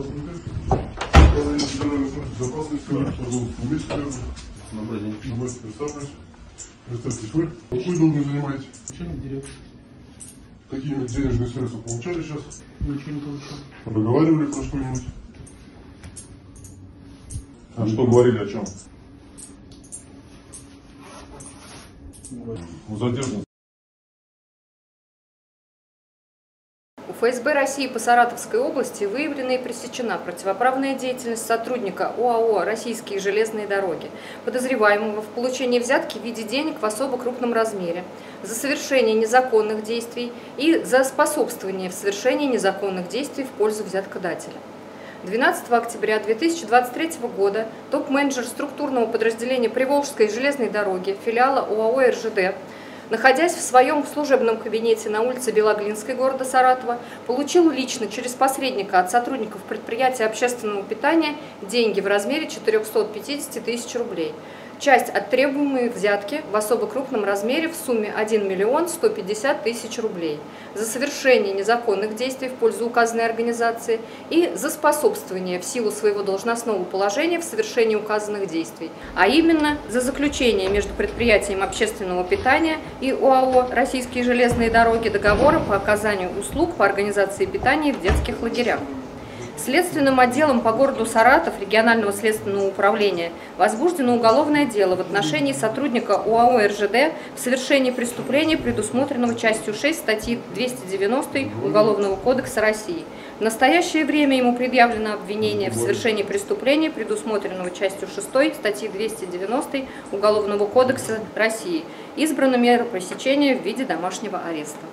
Службы безопасности, пожалуйста, вместе Добрый день. Давайте представлюсь. Представьтесь вы. Какой должны занимаете? Начальник директор. Какие денежные средства получали сейчас? Ничего не получил. Договаривали про что-нибудь? А что говорили о чем? Задержан. ФСБ России по Саратовской области выявлена и пресечена противоправная деятельность сотрудника ОАО «Российские железные дороги», подозреваемого в получении взятки в виде денег в особо крупном размере, за совершение незаконных действий и за способствование в совершении незаконных действий в пользу взяткодателя. 12 октября 2023 года топ-менеджер структурного подразделения Приволжской железной дороги филиала ОАО «РЖД» находясь в своем служебном кабинете на улице Белоглинской города Саратова, получил лично через посредника от сотрудников предприятия общественного питания деньги в размере 450 тысяч рублей. Часть от требуемой взятки в особо крупном размере в сумме 1 миллион 150 тысяч рублей за совершение незаконных действий в пользу указанной организации и за способствование в силу своего должностного положения в совершении указанных действий, а именно за заключение между предприятием общественного питания и ОАО «Российские железные дороги» договора по оказанию услуг по организации питания в детских лагерях. Следственным отделом по городу Саратов регионального следственного управления возбуждено уголовное дело в отношении сотрудника УАО РЖД в совершении преступления, предусмотренного частью 6 статьи 290 Уголовного кодекса России. В настоящее время ему предъявлено обвинение в совершении преступления, предусмотренного частью 6 статьи 290 Уголовного кодекса России. Избрана мера пресечения в виде домашнего ареста.